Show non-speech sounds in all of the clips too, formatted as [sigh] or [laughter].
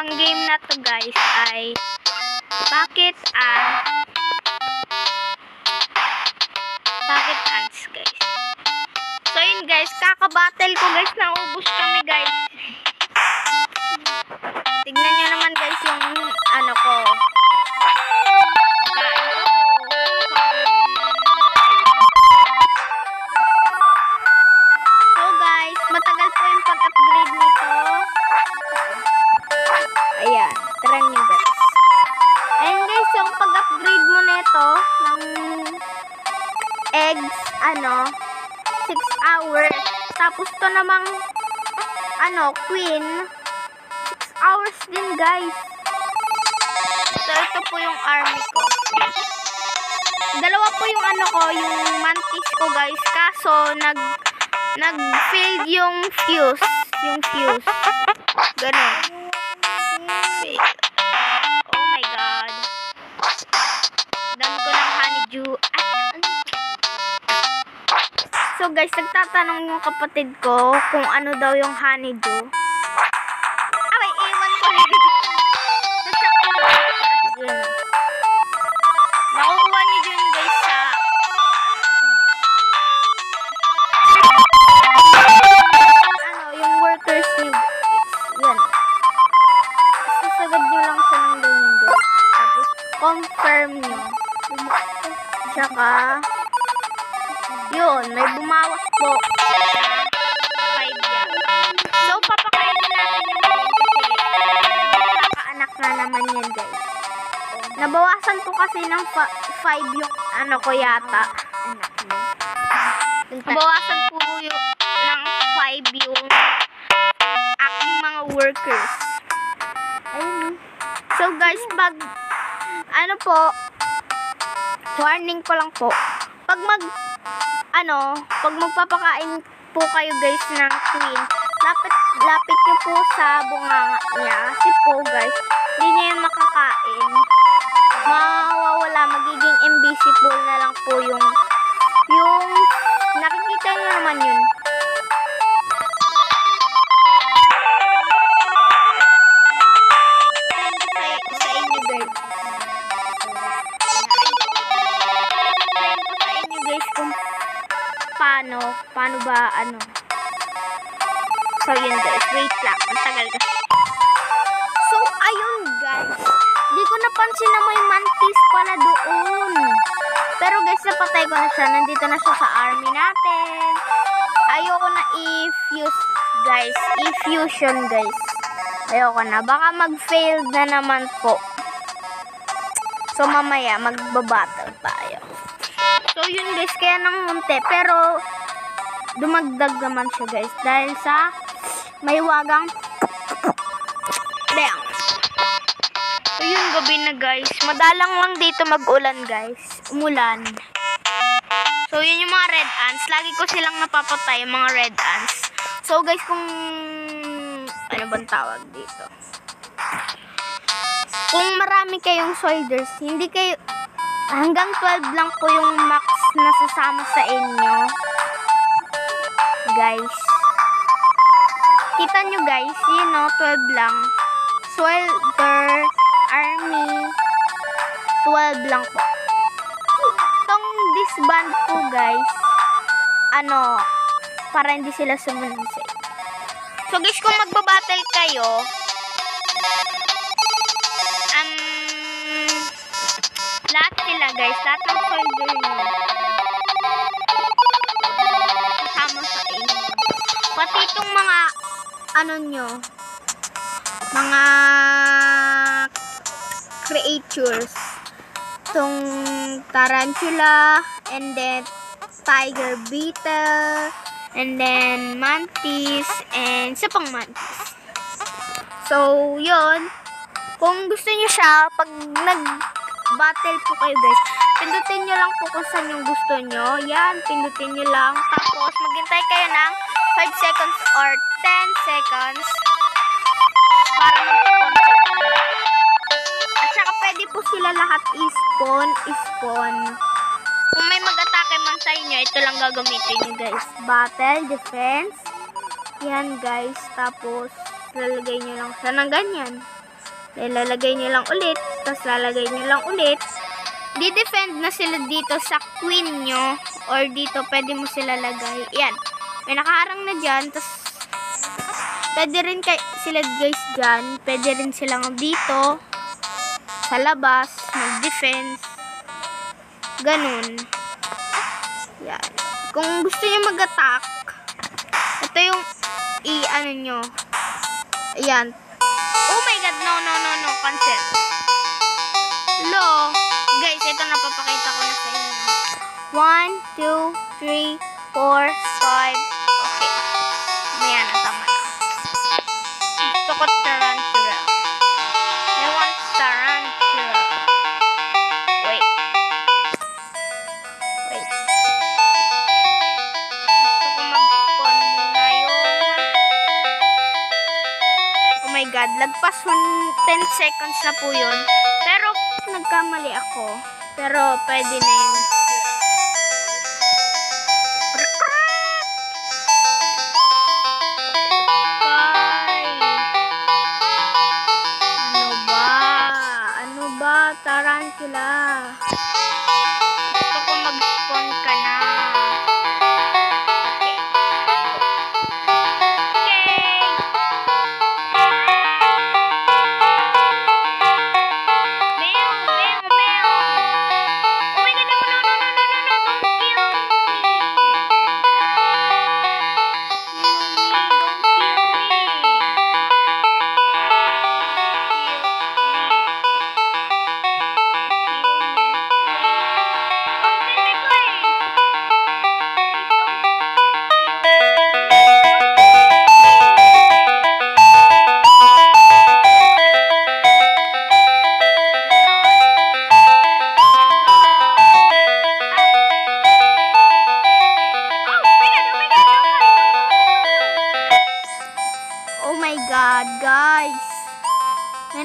ang game na to guys ay bakit ah bakit ants guys. So yun guys, kakabattle ko guys, naubos kami guys. Namang, ano, queen, 6 hours din guys. So, ito po yung army ko. Dalawa po yung ano ko, yung mantis ko guys. Kaso, nag, nag-failed yung fuse. Yung fuse. Ganon. So guys, nagtatanong yung kapatid ko kung ano daw yung honeydew. Abay, iwan ko na. Yun. Makukuha niyo dyan guys ano, yung workers. Yan. Sasagad niyo lang siya ganyan guys. Tapos, confirm niyo. Tsaka, yun, may bumawas po. So, papakainin natin yung kakaanak na naman yan, guys. Nabawasan po kasi ng 5 yung ano ko yata. Anak mo. Nabawasan po yung ng 5 yung aking mga workers. Ayun. So guys, pag ano po, warning ko lang po. Pag mag ano, pag magpapakain po kayo guys ng queen, lapit lapit niyo po sa bunganga niya kasi po guys, hindi niya yan makakain. Mawawala, magiging invisible na lang po yung yung nakikita niyo naman yun. Ba ano. So yun guys, wait lang, ang tagal kasi. So ayun guys, di ko napansin na may mantis pala doon. Pero guys, napatay ko na siya, nandito na siya sa army natin. Ayoko na i-fuse guys, i-fusion guys. Ayoko na, baka mag-fail na naman po. So mamaya, magbabattle tayo. So yun guys, kaya nang munti. Pero dumagdag naman siya guys. Dahil sa may wagang Bang! So yun, gabi na guys. Madalang lang dito mag-ulan guys. Umulan. So yun yung mga red ants. Lagi ko silang napapatay, yung mga red ants. So guys, kung ano bang tawag dito? Kung marami kayong soldiers, hindi kayo hanggang 12 lang po yung max na sasama sa inyo. Guys. Kita nyo guys, yun no, 12 lang. Soldier, army, 12 lang po. Itong disband po guys, ano, para hindi sila sumunod. So guys, kung magbabattle kayo, um, lahat sila guys, lahat ng soldier nyo, Pati itong mga, ano nyo, mga creatures, itong tarantula, and then tiger beetle, and then mantis, and isa pang mantis. So, yun. Kung gusto niyo siya, pag nag-battle po kayo guys, pindutin nyo lang po kung saan yung gusto nyo. Yan, pindutin nyo lang. Tapos, maghintay kayo ng 5 seconds or 10 seconds para mag-spawn sila. At saka pwede po sila lahat i-spawn, i-spawn. Kung may mag-atake man sa inyo, ito lang gagamitin nyo guys. Battle, defense. Yan guys. Tapos, lalagay nyo lang siya ng ganyan. Ilalagay nyo lang ulit. Tapos lalagay nyo lang ulit. Di-defend na sila dito sa queen nyo. Or dito, pwede mo sila lagay. Yan. May nakaharang na dyan. Tapos, pwede rin kay, sila guys dyan. Pwede rin silang dito. Sa labas. Mag-defense. Ganun. Yan. Kung gusto nyo mag-attack, ito yung i-ano nyo. Ayan. Oh my god, no, no, no, no. Cancel. Lo. Guys, ito napapakita ko na sa inyo. 1, 2, 3, 4, seconds na po yun. Pero nagkamali ako. Pero pwede na yun. Ano ba? Ano ba? Tarantula. Gusto ko mag-spawn ka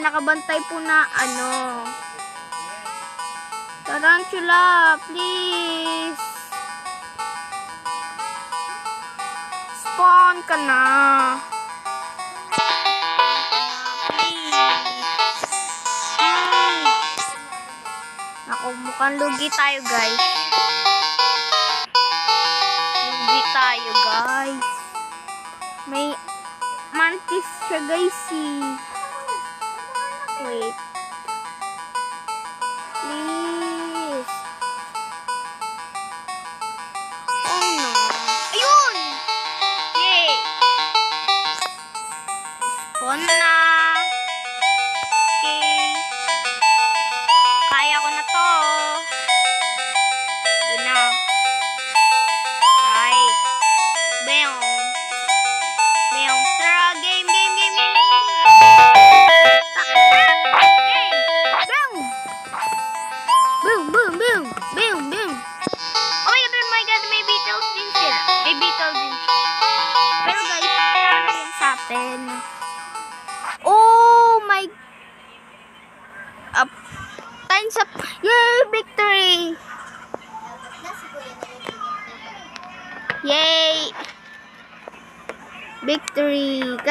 nakabantay po na ano. Tarantula, please. Spawn ka na. Ako, mukhang lugi tayo, guys. Lugi tayo, guys. May mantis siya, guys, eh. Wait. Please. Oh no. Ayun! Yay! Spawn na.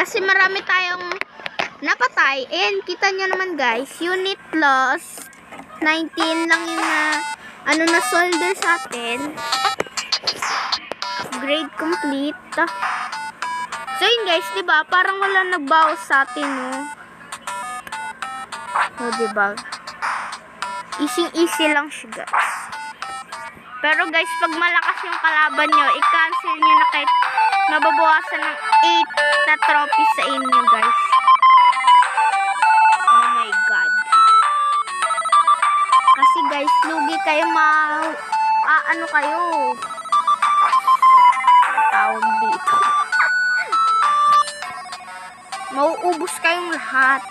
Kasi marami tayong napatay. And kita nyo naman guys, unit loss. 19 lang yung na, ano na solder sa atin. Upgrade complete. So yun guys, 'di ba? Parang wala nagbawas sa atin, no. O, 'di ba? Easy easy lang siya, guys. Pero guys, pag malakas yung kalaban nyo, i-cancel nyo na kahit mababawasan ng 8 na trophy sa inyo, guys. Oh my God. Kasi guys, lugi kayo ma... Ah, ano kayo? Tawag dito. [laughs] Mauubos kayong lahat.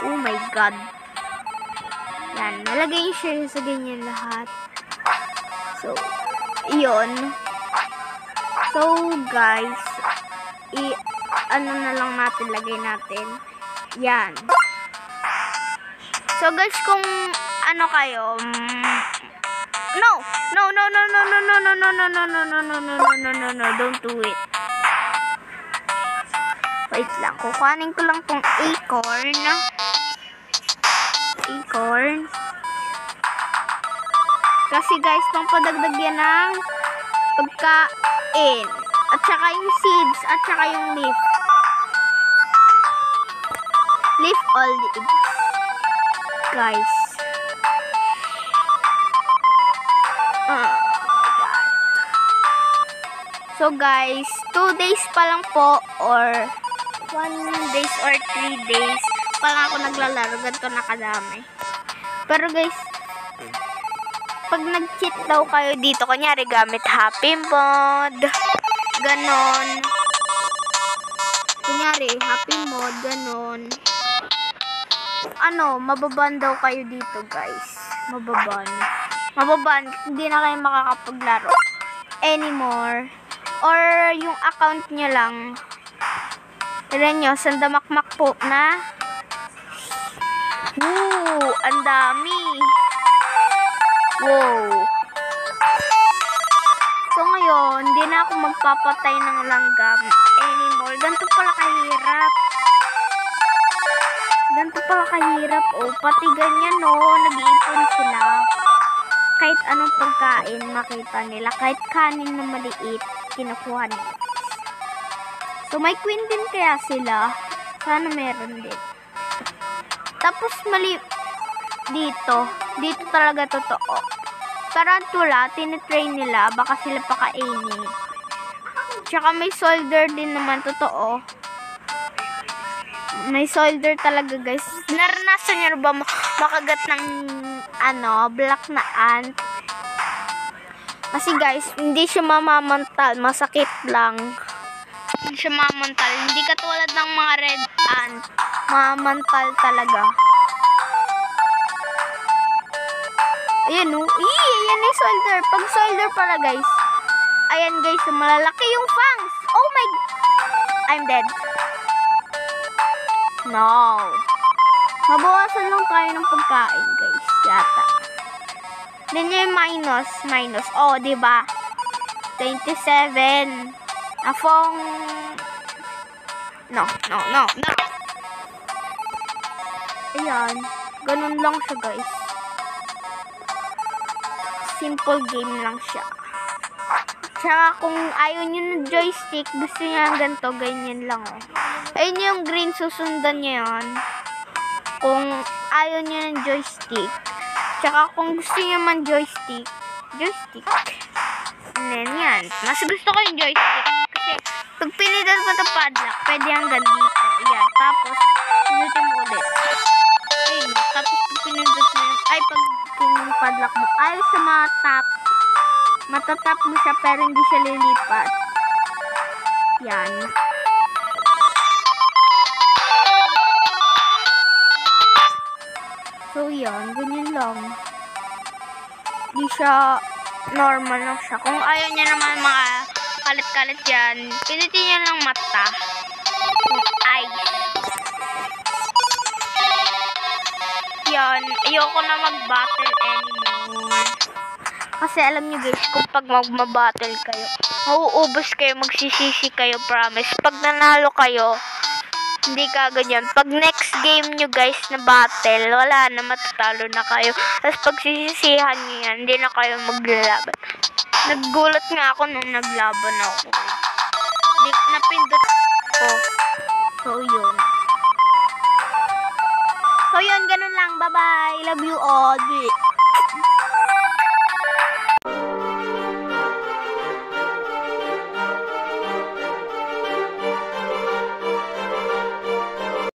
Oh my God. Yan, nalagay yung share sa ganyan lahat. So, iyon. So, guys, i ano na lang natin, lagay natin. Yan. So, guys, kung ano kayo, mm, no, no, no, no, no, no, no, no, no, no, no, no, no, no, no, no, no, no, no, don't do it. Wait lang. Kukuhanin ko lang tong acorn. Acorn. Kasi guys, pampadagdag yan ng pagkain. At saka yung seeds. At saka yung leaf. Leaf olives. Guys. Ah, God. So guys, 2 days pa lang po or 1 days or 3 days pa lang ako naglalaro. Ganito nakadami. Pero guys, pag nag-cheat daw kayo dito, kunyari gamit happy mode, ganon. Kunyari, happy mode, ganon. Ano, mababan daw kayo dito guys. Mababan. Mababan, hindi na kayo makakapaglaro anymore. Or yung account nyo lang. Tignan nyo, sandamakmak po na. Woo! Ang dami. Wow. So ngayon, hindi na ako magpapatay ng langgam anymore. Ganito pala kahirap. Ganito pala kahirap. Oh, pati ganyan no, nag-iipon sila. Kahit anong pagkain makita nila. Kahit kanin na maliit, kinukuha nila. So may queen din kaya sila. Sana meron din. Tapos mali dito. Dito talaga totoo. Tarantula, tinitrain nila. Baka sila pakainin. Tsaka may soldier din naman totoo. May soldier talaga guys. Naranasan niyo ba ma- makagat ng ano, black na ant? Kasi guys, hindi siya mamamantal. Masakit lang. Hindi siya mamamantal. Hindi katulad ng mga red ant. Mamamantal talaga. Ayan o. Ii, yan yung soldier. Pag soldier pala guys. Ayan guys, malalaki yung fangs. Oh my... I'm dead. No. Mabawasan lang tayo ng pagkain guys. Yata. Then yung minus. Minus. Oh, ba? 27. Afong... No, no, no, no. Ayan. Ganun lang siya guys simple game lang siya. Tsaka kung ayaw nyo ng joystick, gusto nyo ng ganito, ganyan lang oh. Ayun yung green, susundan nyo yun. Kung ayaw nyo ng joystick. Tsaka kung gusto nyo man joystick, joystick. And then yan. Mas gusto ko yung joystick. Kasi pag pilitan mo ito padlock, pwede hanggang dito. Yan. Tapos, pinutin mo ulit. Ayun. Tapos pinindot mo ay pag yung padlock mo, ayaw siya matap. Matatap mo siya pero hindi siya lilipat. Yan. So, yan. Ganyan lang. Hindi siya normal lang siya. Kung ayaw niya naman mga kalit-kalit yan, pinitin niya lang mata. Yan. Ayoko na mag-battle anymore. Kasi alam niyo guys, kung pag magmabattle kayo, mauubos kayo, magsisisi kayo, promise. Pag nanalo kayo, hindi ka ganyan. Pag next game nyo guys na battle, wala na, matatalo na kayo. Tapos pag sisisihan nyo yan, hindi na kayo maglalaban. Naggulat nga ako nung naglaban ako. Napindot ko. So, yun. Bye-bye. Love you all.